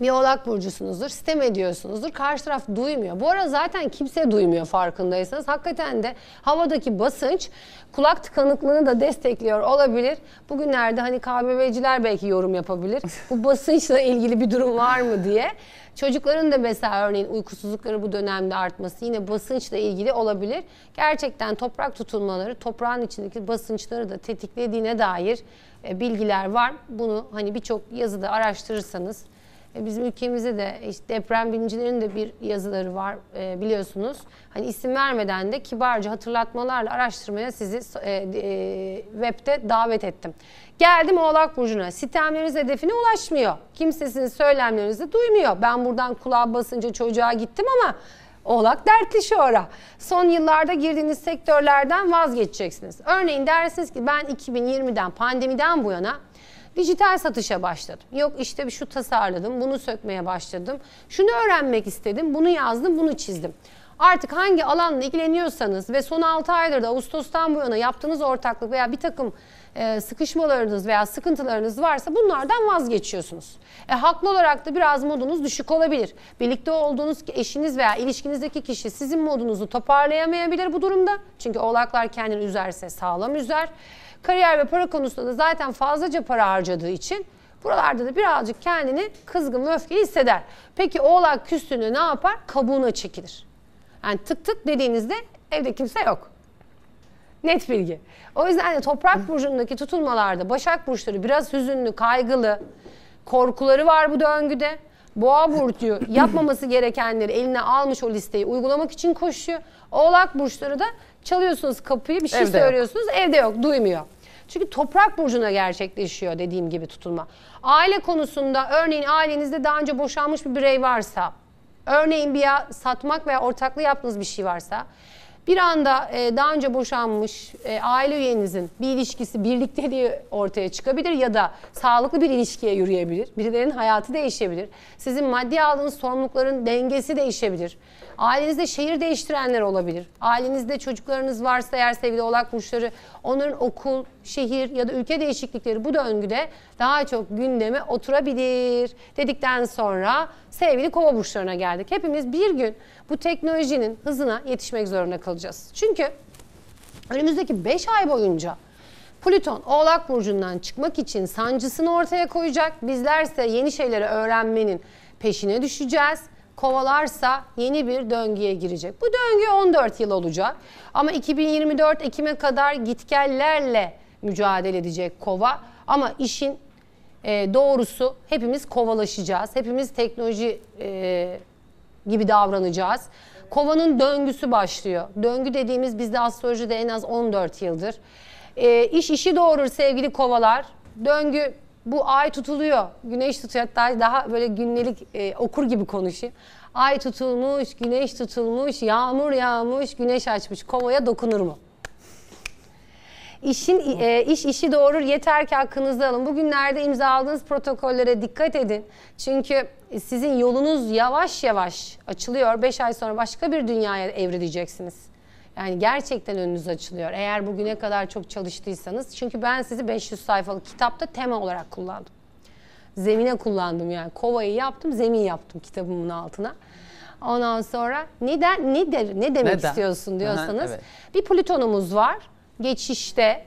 bir oğlak burcusunuzdur, sitem ediyorsunuzdur. Karşı taraf duymuyor. Bu arada zaten kimse duymuyor farkındaysanız. Hakikaten de havadaki basınç kulak tıkanıklığını da destekliyor olabilir. Bugünlerde hani KBB'ciler belki yorum yapabilir. Bu basınçla ilgili bir durum var mı diye. Çocukların da mesela örneğin uykusuzlukları bu dönemde artması yine basınçla ilgili olabilir. Gerçekten toprak tutulmaları toprağın içindeki basınçları da tetiklediğine dair e, bilgiler var. Bunu hani birçok yazıda araştırırsanız Bizim ülkemizde de işte deprem bilimcilerin de bir yazıları var e, biliyorsunuz. Hani isim vermeden de kibarca hatırlatmalarla araştırmaya sizi e, e, webde davet ettim. Geldim Oğlak Burcu'na. Sistemleriniz hedefine ulaşmıyor. Kimse sizin söylemlerinizi duymuyor. Ben buradan kulağa basınca çocuğa gittim ama Oğlak dertli şu ara. Son yıllarda girdiğiniz sektörlerden vazgeçeceksiniz. Örneğin dersiniz ki ben 2020'den pandemiden bu yana dijital satışa başladım. Yok işte şu tasarladım, bunu sökmeye başladım. Şunu öğrenmek istedim, bunu yazdım, bunu çizdim. Artık hangi alanla ilgileniyorsanız ve son 6 aydır da Ağustos'tan bu yana yaptığınız ortaklık veya bir takım e, sıkışmalarınız veya sıkıntılarınız varsa bunlardan vazgeçiyorsunuz. E, haklı olarak da biraz modunuz düşük olabilir. Birlikte olduğunuz eşiniz veya ilişkinizdeki kişi sizin modunuzu toparlayamayabilir bu durumda. Çünkü oğlaklar kendini üzerse sağlam üzer. Kariyer ve para konusunda da zaten fazlaca para harcadığı için buralarda da birazcık kendini kızgın ve öfkeli hisseder. Peki oğlak küstüğünde ne yapar? Kabuğuna çekilir. Yani tık tık dediğinizde evde kimse yok. Net bilgi. O yüzden de toprak burcundaki tutulmalarda Başak burçları biraz hüzünlü, kaygılı, korkuları var bu döngüde. Boğa burcu yapmaması gerekenleri eline almış o listeyi uygulamak için koşuyor. Oğlak burçları da çalıyorsunuz kapıyı bir şey Evde yok. söylüyorsunuz evde yok duymuyor. Çünkü toprak burcuna gerçekleşiyor dediğim gibi tutulma. Aile konusunda örneğin ailenizde daha önce boşanmış bir birey varsa, örneğin bir ya satmak veya ortaklı yaptığınız bir şey varsa, bir anda e, daha önce boşanmış e, aile üyenizin bir ilişkisi birlikteliği ortaya çıkabilir ya da sağlıklı bir ilişkiye yürüyebilir. Birilerinin hayatı değişebilir. Sizin maddi aldığınız sorumlulukların dengesi değişebilir. Ailenizde şehir değiştirenler olabilir. Ailenizde çocuklarınız varsa eğer sevgili oğlak burçları onların okul, şehir ya da ülke değişiklikleri bu döngüde daha çok gündeme oturabilir dedikten sonra sevgili kova burçlarına geldik. Hepimiz bir gün bu teknolojinin hızına yetişmek zorunda kalacağız. Çünkü önümüzdeki 5 ay boyunca Plüton Oğlak Burcu'ndan çıkmak için sancısını ortaya koyacak. Bizlerse yeni şeyleri öğrenmenin peşine düşeceğiz. Kovalarsa yeni bir döngüye girecek. Bu döngü 14 yıl olacak. Ama 2024 Ekim'e kadar gitgellerle mücadele edecek kova. Ama işin e, doğrusu hepimiz kovalaşacağız. Hepimiz teknoloji e, gibi davranacağız. Kovanın döngüsü başlıyor. Döngü dediğimiz bizde astrolojide en az 14 yıldır. E, iş işi doğurur sevgili kovalar. Döngü bu ay tutuluyor. Güneş tutuyor. Hatta daha böyle günlük e, okur gibi konuşayım. Ay tutulmuş, güneş tutulmuş, yağmur yağmış, güneş açmış. Kovaya dokunur mu? İşin e, iş işi doğurur yeter ki hakkınızı alın. Bugünlerde imzaladığınız protokollere dikkat edin. Çünkü sizin yolunuz yavaş yavaş açılıyor. 5 ay sonra başka bir dünyaya evrileceksiniz. Yani gerçekten önünüz açılıyor. Eğer bugüne kadar çok çalıştıysanız. Çünkü ben sizi 500 sayfalık kitapta tema olarak kullandım. Zemine kullandım yani. Kovayı yaptım, zemin yaptım kitabımın altına. Ondan sonra neden ne der ne demek Neden? istiyorsun diyorsanız Aha, evet. bir Plüton'umuz var. Geçişte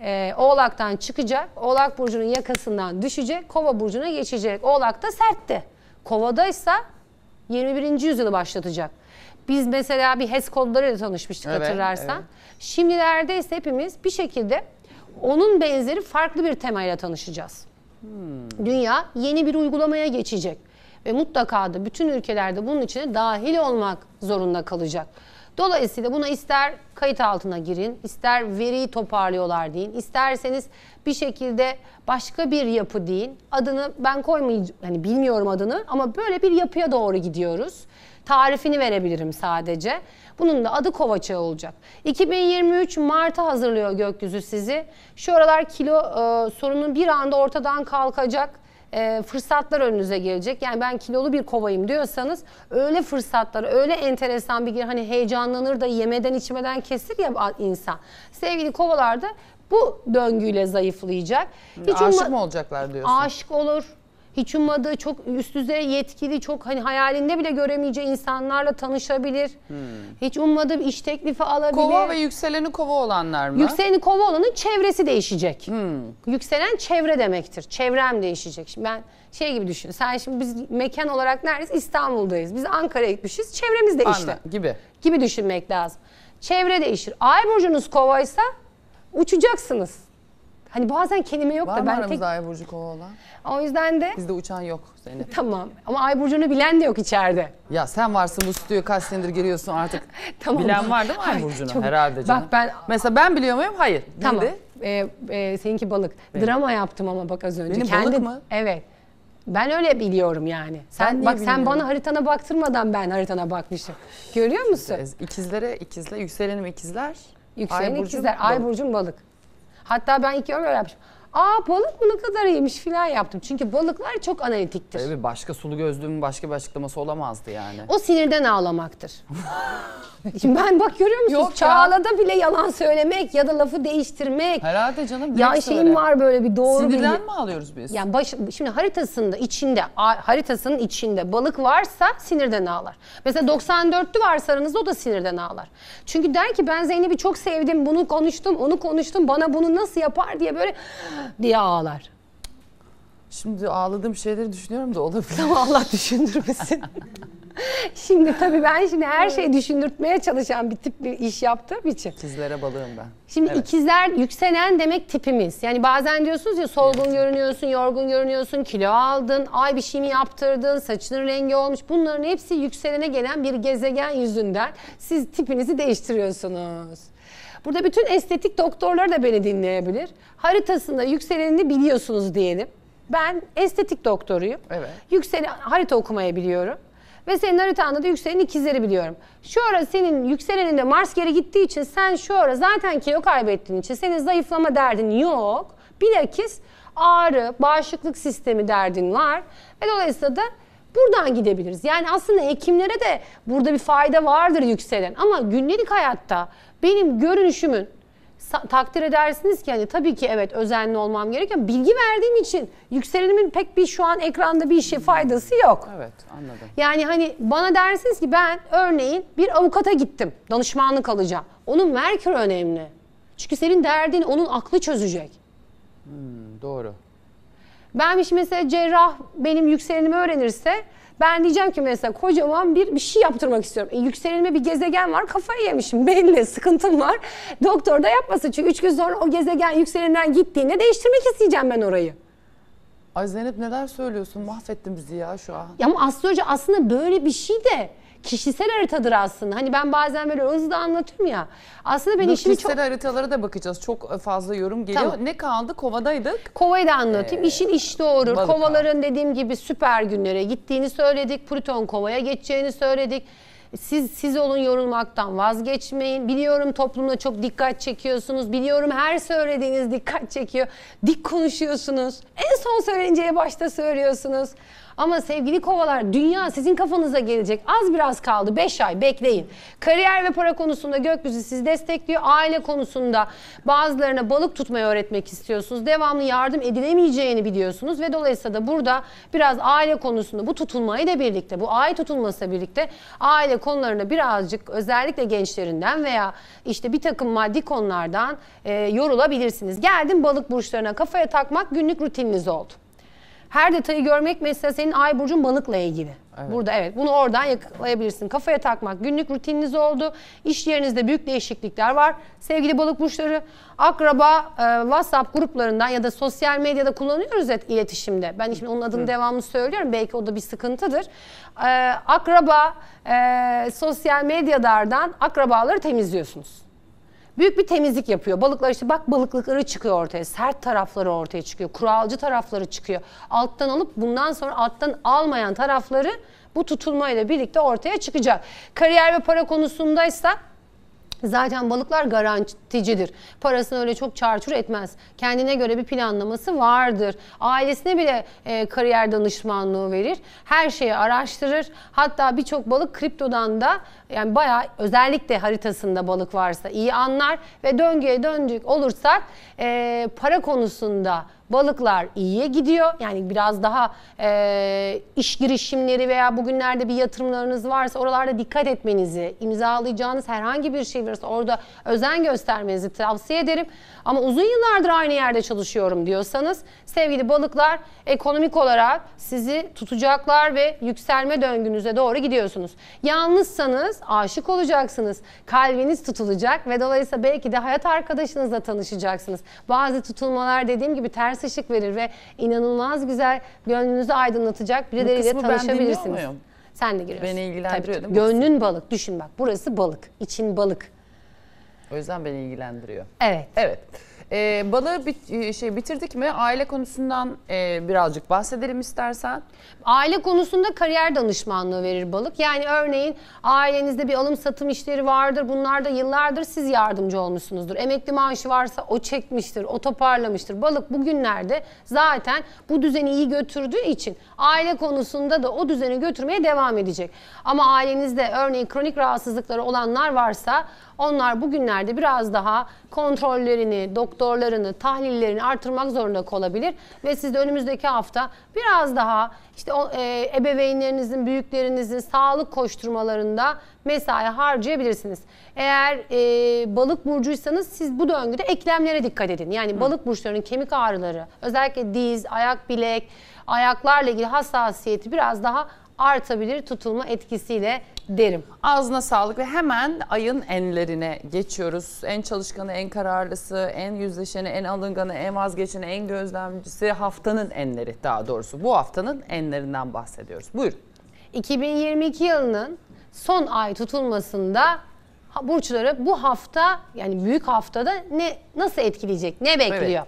e, Oğlak'tan çıkacak. Oğlak burcunun yakasından düşecek. Kova burcuna geçecek. Oğlak da sertti. Kovadaysa 21. yüzyılı başlatacak. Biz mesela bir HES kodlarıyla tanışmıştık Evet, hatırlarsan. evet. Şimdilerde ise hepimiz bir şekilde onun benzeri farklı bir temayla tanışacağız. Dünya yeni bir uygulamaya geçecek ve mutlaka da bütün ülkelerde bunun içine dahil olmak zorunda kalacak. Dolayısıyla buna ister kayıt altına girin, ister veriyi toparlıyorlar deyin, isterseniz bir şekilde başka bir yapı deyin. Adını ben koymayacağım, hani bilmiyorum adını ama böyle bir yapıya doğru gidiyoruz. Tarifini verebilirim sadece. Bunun da adı kova çağı olacak. 2023 Mart'a hazırlıyor gökyüzü sizi. Şu aralar kilo e, sorunun bir anda ortadan kalkacak e, fırsatlar önünüze gelecek. Yani ben kilolu bir kovayım diyorsanız öyle fırsatlar, öyle enteresan bir hani heyecanlanır da yemeden içmeden kesir ya insan. Sevgili kovalar da bu döngüyle zayıflayacak. Hiç Aşık umma- mı olacaklar diyorsun? aşık olur. Hiç ummadığı çok üst düzey yetkili, çok hani hayalinde bile göremeyeceği insanlarla tanışabilir. Hiç ummadığı bir iş teklifi alabilir. Hmm. Kova ve yükseleni kova olanlar mı? Yükseleni kova olanın çevresi değişecek. Hmm. Yükselen çevre demektir. Çevrem değişecek. Şimdi ben şey gibi düşün. Sen şimdi biz mekan olarak neredeyiz? İstanbul'dayız. Biz Ankara'ya gitmişiz. Çevremiz değişti. Anla- gibi. Gibi düşünmek lazım. Çevre değişir. Ay burcunuz kovaysa uçacaksınız. Hani bazen kelime yok Var da mı ben tek... aramızda Ay Burcu kova olan? O yüzden de Bizde uçan yok senin. tamam. Ama ay burcunu bilen de yok içeride. Ya sen varsın bu stüdyoya kaç senedir giriyorsun artık. Tamam. Bilen var değil mi Ay Burcu'nu? çok- Herhalde Bak canım. ben- Mesela ben biliyor muyum? Hayır. Tamam. Ee, e, seninki balık. Drama yaptım ama bak az önce. Benim balık mı? Evet. Ben öyle biliyorum yani. Sen bak sen bana haritana baktırmadan ben haritana bakmışım. Görüyor musun? İkizlere ikizler, yükselenim ikizler. Yükselen Ay burcum ikizler, ay burcun balık. Hatta ben ilk öyle yapmışım. Aa balık mı ne kadar iyiymiş filan yaptım. Çünkü balıklar çok analitiktir. Tabii başka sulu gözlüğümün başka bir açıklaması olamazdı yani. O sinirden ağlamaktır. Şimdi ben bak görüyor musunuz? Yok ya. Çağla'da bile yalan söylemek ya da lafı değiştirmek. Herhalde canım. Ya şeyim öyle. var böyle bir doğru bilgi. Sinirden mi alıyoruz biz? Yani baş, şimdi haritasında içinde haritasının içinde balık varsa sinirden ağlar. Mesela 94'lü varsa aranızda o da sinirden ağlar. Çünkü der ki ben Zeynep'i çok sevdim bunu konuştum onu konuştum bana bunu nasıl yapar diye böyle diye ağlar. Şimdi ağladığım şeyleri düşünüyorum da olabilir. Ama Allah düşündürmesin. Şimdi tabii ben şimdi her şeyi düşündürtmeye çalışan bir tip bir iş yaptığım için. Sizlere balığım ben. Şimdi Evet. ikizler yükselen demek tipimiz. Yani bazen diyorsunuz ya solgun görünüyorsun, yorgun görünüyorsun, kilo aldın, ay bir şey mi yaptırdın, saçının rengi olmuş. Bunların hepsi yükselene gelen bir gezegen yüzünden siz tipinizi değiştiriyorsunuz. Burada bütün estetik doktorları da beni dinleyebilir. Haritasında yükselenini biliyorsunuz diyelim. Ben estetik doktoruyum. Evet. Yükselen harita okumayı biliyorum. Ve senin haritanda da yükselen ikizleri biliyorum. Şu ara senin yükseleninde Mars geri gittiği için sen şu ara zaten kilo kaybettiğin için senin zayıflama derdin yok. Bilakis ağrı, bağışıklık sistemi derdin var. Ve dolayısıyla da buradan gidebiliriz. Yani aslında hekimlere de burada bir fayda vardır yükselen. Ama günlük hayatta benim görünüşümün takdir edersiniz ki hani tabii ki evet özenli olmam gerekiyor. Bilgi verdiğim için yükselenimin pek bir şu an ekranda bir işe faydası yok. Evet anladım. Yani hani bana dersiniz ki ben örneğin bir avukata gittim. Danışmanlık alacağım. Onun Merkür önemli. Çünkü senin derdin onun aklı çözecek. Hmm, doğru. Ben şimdi mesela cerrah benim yükselenimi öğrenirse ben diyeceğim ki mesela kocaman bir bir şey yaptırmak istiyorum. E, yükselenime bir gezegen var kafayı yemişim belli sıkıntım var. Doktor da yapmasın çünkü üç gün sonra o gezegen yükseleninden gittiğinde değiştirmek isteyeceğim ben orayı. Ay Zeynep neler söylüyorsun? Mahvettin bizi ya şu an. Ya ama astroloji aslında böyle bir şey de kişisel haritadır aslında. Hani ben bazen böyle hızlı anlatıyorum ya. Aslında ben Bu işimi kişisel çok... haritalara da bakacağız. Çok fazla yorum geliyor. Tamam. Ne kaldı? Kovadaydık. Kovayı da anlatayım. İşin iş doğurur. balık Kovaların dediğim gibi süper günlere gittiğini söyledik. Plüton kovaya geçeceğini söyledik. Siz siz olun yorulmaktan vazgeçmeyin. Biliyorum toplumda çok dikkat çekiyorsunuz. Biliyorum her söylediğiniz dikkat çekiyor. Dik konuşuyorsunuz. En son söyleyeceği başta söylüyorsunuz. Ama sevgili kovalar dünya sizin kafanıza gelecek. Az biraz kaldı. 5 ay bekleyin. Kariyer ve para konusunda gökyüzü sizi destekliyor. Aile konusunda bazılarına balık tutmayı öğretmek istiyorsunuz. Devamlı yardım edilemeyeceğini biliyorsunuz ve dolayısıyla da burada biraz aile konusunda bu tutulmayla birlikte, bu ay tutulmasıyla birlikte aile konularına birazcık özellikle gençlerinden veya işte bir takım maddi konulardan e, yorulabilirsiniz. Geldim balık burçlarına kafaya takmak günlük rutininiz oldu. Her detayı görmek mesela senin ay burcun balıkla ilgili. Burada evet bunu oradan yakalayabilirsin. Kafaya takmak günlük rutininiz oldu. İş yerinizde büyük değişiklikler var. Sevgili balık burçları akraba e, WhatsApp gruplarından ya da sosyal medyada kullanıyoruz ya iletişimde. Ben şimdi onun adını devamlı söylüyorum. Belki o da bir sıkıntıdır. E, akraba e, sosyal medyalardan akrabaları temizliyorsunuz. Büyük bir temizlik yapıyor. Balıklar işte bak balıklıkları çıkıyor ortaya. Sert tarafları ortaya çıkıyor. Kuralcı tarafları çıkıyor. Alttan alıp bundan sonra alttan almayan tarafları bu tutulmayla birlikte ortaya çıkacak. Kariyer ve para konusundaysa Zaten balıklar garanticidir. Parasını öyle çok çarçur etmez. Kendine göre bir planlaması vardır. Ailesine bile e, kariyer danışmanlığı verir. Her şeyi araştırır. Hatta birçok balık kriptodan da yani bayağı özellikle haritasında balık varsa iyi anlar ve döngüye dönecek olursak e, para konusunda balıklar iyiye gidiyor. Yani biraz daha e, iş girişimleri veya bugünlerde bir yatırımlarınız varsa oralarda dikkat etmenizi, imzalayacağınız herhangi bir şey varsa orada özen göstermenizi tavsiye ederim. Ama uzun yıllardır aynı yerde çalışıyorum diyorsanız sevgili balıklar ekonomik olarak sizi tutacaklar ve yükselme döngünüze doğru gidiyorsunuz. Yalnızsanız aşık olacaksınız. Kalbiniz tutulacak ve dolayısıyla belki de hayat arkadaşınızla tanışacaksınız. Bazı tutulmalar dediğim gibi ters ışık verir ve inanılmaz güzel gönlünüzü aydınlatacak birileriyle ben tanışabilirsiniz. muyum? Sen de giriyorsun. Beni ilgilendiriyor Tabii, değil mi Gönlün balık. Düşün bak burası balık. için balık. O yüzden beni ilgilendiriyor. Evet. Evet. Ee, balığı bit- şey bitirdik mi? Aile konusundan e, birazcık bahsedelim istersen. Aile konusunda kariyer danışmanlığı verir balık. Yani örneğin ailenizde bir alım satım işleri vardır. Bunlarda yıllardır siz yardımcı olmuşsunuzdur. Emekli maaşı varsa o çekmiştir, o toparlamıştır. Balık bugünlerde zaten bu düzeni iyi götürdüğü için aile konusunda da o düzeni götürmeye devam edecek. Ama ailenizde örneğin kronik rahatsızlıkları olanlar varsa onlar bugünlerde biraz daha kontrollerini, doktorlarını, tahlillerini artırmak zorunda kalabilir. Ve siz de önümüzdeki hafta biraz daha işte o, e, ebeveynlerinizin, büyüklerinizin sağlık koşturmalarında mesai harcayabilirsiniz. Eğer e, balık burcuysanız siz bu döngüde eklemlere dikkat edin. Yani balık burçlarının kemik ağrıları, özellikle diz, ayak bilek, ayaklarla ilgili hassasiyeti biraz daha artabilir tutulma etkisiyle derim. Ağzına sağlık ve hemen ayın enlerine geçiyoruz. En çalışkanı, en kararlısı, en yüzleşeni, en alınganı, en vazgeçeni, en gözlemcisi haftanın enleri daha doğrusu. Bu haftanın enlerinden bahsediyoruz. Buyurun. 2022 yılının son ay tutulmasında burçları bu hafta yani büyük haftada ne nasıl etkileyecek? Ne bekliyor?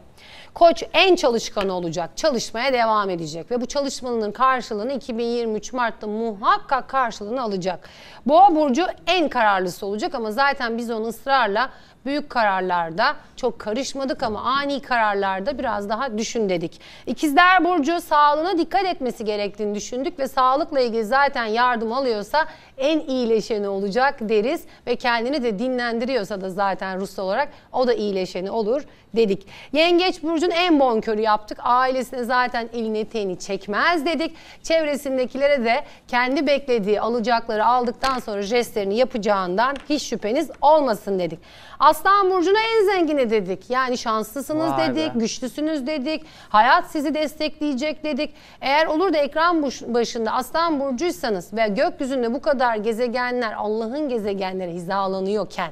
Koç en çalışkan olacak, çalışmaya devam edecek ve bu çalışmanın karşılığını 2023 Mart'ta muhakkak karşılığını alacak. Boğa burcu en kararlısı olacak ama zaten biz onu ısrarla büyük kararlarda çok karışmadık ama ani kararlarda biraz daha düşün dedik. İkizler Burcu sağlığına dikkat etmesi gerektiğini düşündük ve sağlıkla ilgili zaten yardım alıyorsa en iyileşeni olacak deriz ve kendini de dinlendiriyorsa da zaten Rus olarak o da iyileşeni olur dedik. Yengeç Burcu'nun en bonkörü yaptık. Ailesine zaten elini eteğini çekmez dedik. Çevresindekilere de kendi beklediği alacakları aldıktan sonra jestlerini yapacağından hiç şüpheniz olmasın dedik. Aslan Burcu'na en zengini dedik. Yani şanslısınız Vay be. dedik, güçlüsünüz dedik. Hayat sizi destekleyecek dedik. Eğer olur da ekran baş- başında Aslan Burcuysanız ve gökyüzünde bu kadar gezegenler Allah'ın gezegenleri hizalanıyorken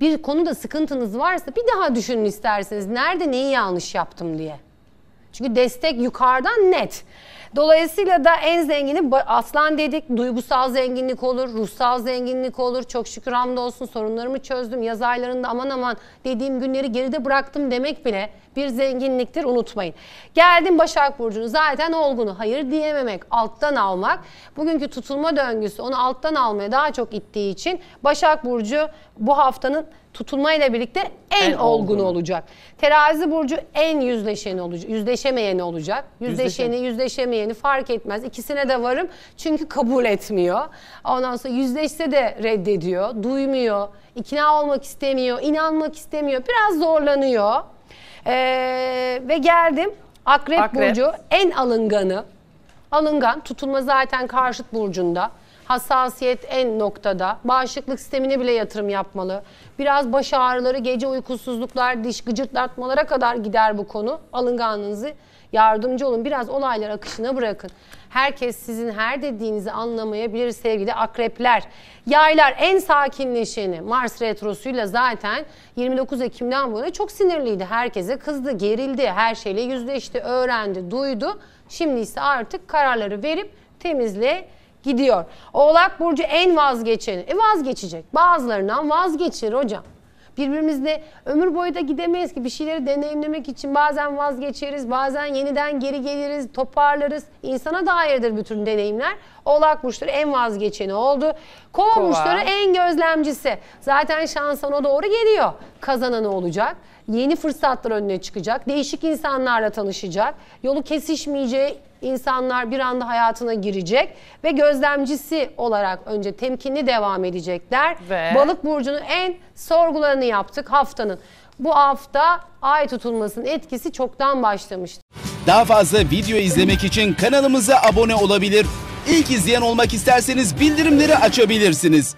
bir konuda sıkıntınız varsa bir daha düşünün isterseniz. Nerede neyi yanlış yaptım diye. Çünkü destek yukarıdan net. Dolayısıyla da en zengini aslan dedik. Duygusal zenginlik olur, ruhsal zenginlik olur. Çok şükür hamdolsun sorunlarımı çözdüm. Yaz aylarında aman aman dediğim günleri geride bıraktım demek bile bir zenginliktir unutmayın. Geldim Başak Burcu'nu zaten olgunu hayır diyememek, alttan almak. Bugünkü tutulma döngüsü onu alttan almaya daha çok ittiği için Başak Burcu bu haftanın tutulmayla birlikte en, En olgunu olgunu. olacak. Terazi burcu en yüzleşeni olacak. Yüzleşemeyeni olacak. Yüzleşeni, yüzleşemeyeni fark etmez. İkisine de varım. Çünkü kabul etmiyor. Ondan sonra yüzleşse de reddediyor, duymuyor, ikna olmak istemiyor, inanmak istemiyor. Biraz zorlanıyor. Ee, ve geldim Akrep, Akrep. burcu en alınganı. Alıngan, tutulma zaten karşıt burcunda. Hassasiyet en noktada. Bağışıklık sistemine bile yatırım yapmalı. Biraz baş ağrıları, gece uykusuzluklar, diş gıcırtlatmalara kadar gider bu konu. Alınganlığınızı yardımcı olun. Biraz olaylar akışına bırakın. Herkes sizin her dediğinizi anlamayabilir sevgili akrepler. Yaylar en sakinleşeni Mars retrosuyla zaten 29 Ekim'den bu yana çok sinirliydi. Herkese kızdı, gerildi, her şeyle yüzleşti, öğrendi, duydu. Şimdi ise artık kararları verip temizle gidiyor. Oğlak Burcu en vazgeçeni. E vazgeçecek. Bazılarından vazgeçir hocam. Birbirimizle ömür boyu da gidemeyiz ki bir şeyleri deneyimlemek için bazen vazgeçeriz, bazen yeniden geri geliriz, toparlarız. İnsana dairdir bütün deneyimler. Oğlak burçları en vazgeçeni oldu. Kova, Kova. burçları en gözlemcisi. Zaten şans ona doğru geliyor. Kazananı olacak. Yeni fırsatlar önüne çıkacak. Değişik insanlarla tanışacak. Yolu kesişmeyeceği insanlar bir anda hayatına girecek ve gözlemcisi olarak önce temkinli devam edecekler. Ve- Balık burcunun en sorgularını yaptık haftanın. Bu hafta ay tutulmasının etkisi çoktan başlamıştı. Daha fazla video izlemek için kanalımıza abone olabilir. İlk izleyen olmak isterseniz bildirimleri açabilirsiniz.